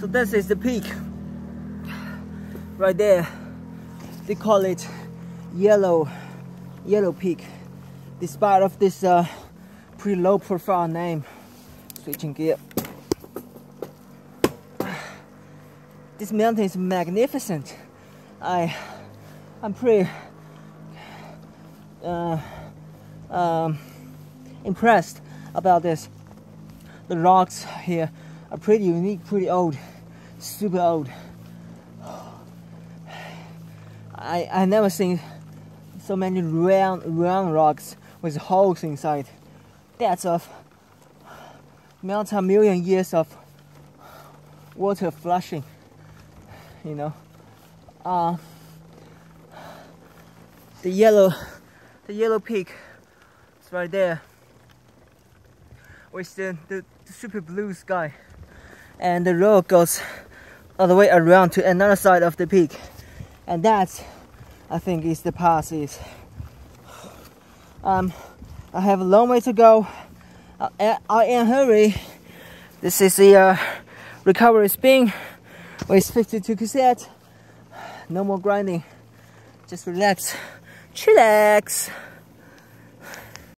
So this is the peak. Right there. They call it yellow yellow peak. Despite of this uh, pretty low profile name. Switching gear. This mountain is magnificent. I I'm pretty uh, um, impressed about this. The rocks here are pretty unique, pretty old, super old. I I never seen so many round round rocks with holes inside. That's of multi-million years of water flushing. You know, uh, the yellow, the yellow peak is right there with the, the, the super blue sky, and the road goes all the way around to another side of the peak, and that's I think is the pass is. Um, I have a long way to go. I, I am hurry. This is the uh, recovery spin with 52 cassette. No more grinding. Just relax. Chillax.